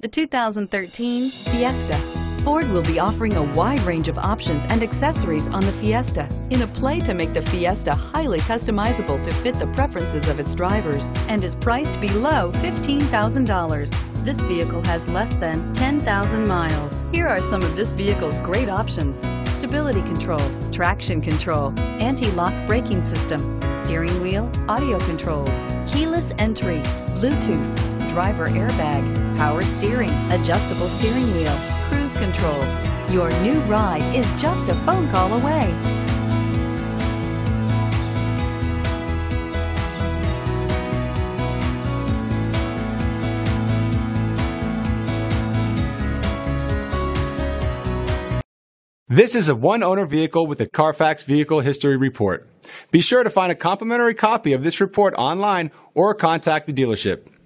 The 2013 Fiesta. Ford will be offering a wide range of options and accessories on the Fiesta in a play to make the Fiesta highly customizable to fit the preferences of its drivers and is priced below $15,000. This vehicle has less than 10,000 miles. Here are some of this vehicle's great options. Stability control, traction control, anti-lock braking system, steering wheel, audio controls, keyless entry, Bluetooth, driver airbag, power steering, adjustable steering wheel, cruise control. Your new ride is just a phone call away. This is a one-owner vehicle with a Carfax Vehicle History Report. Be sure to find a complimentary copy of this report online or contact the dealership.